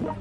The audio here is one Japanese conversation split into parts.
What?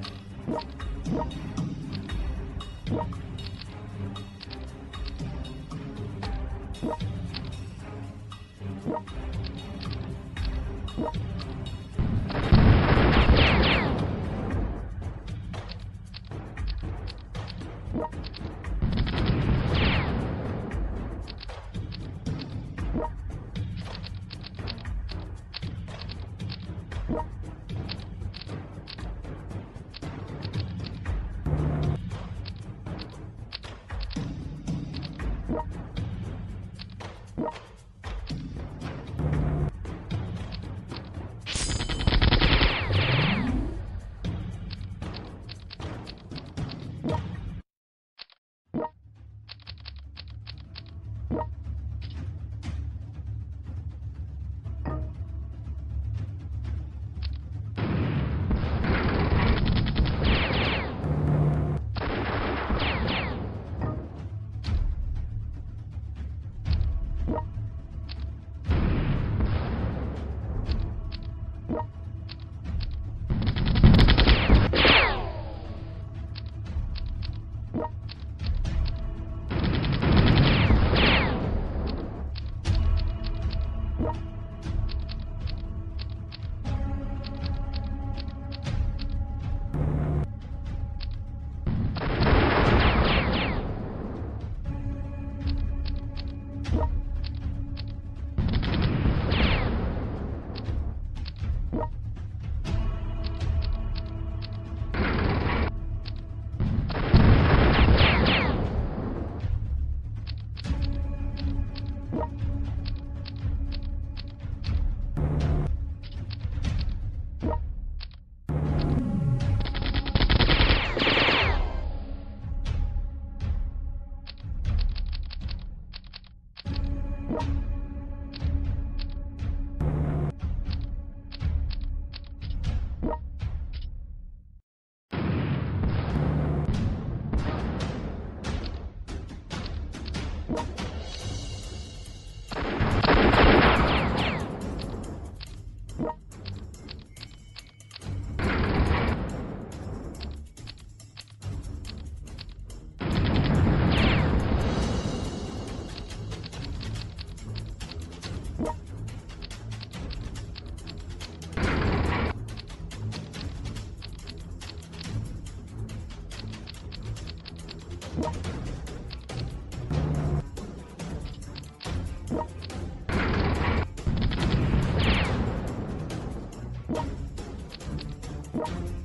you.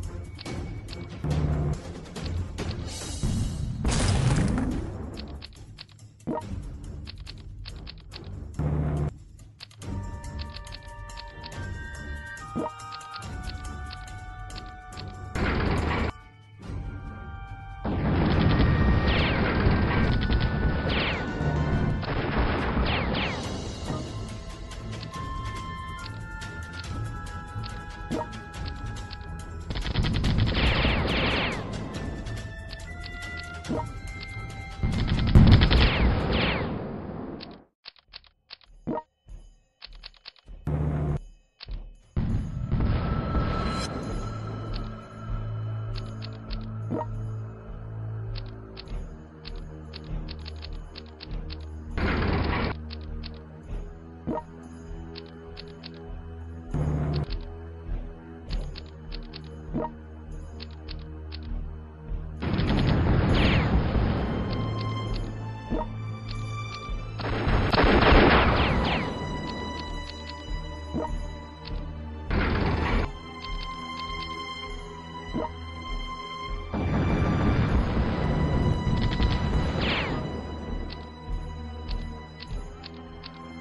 좋아.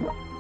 you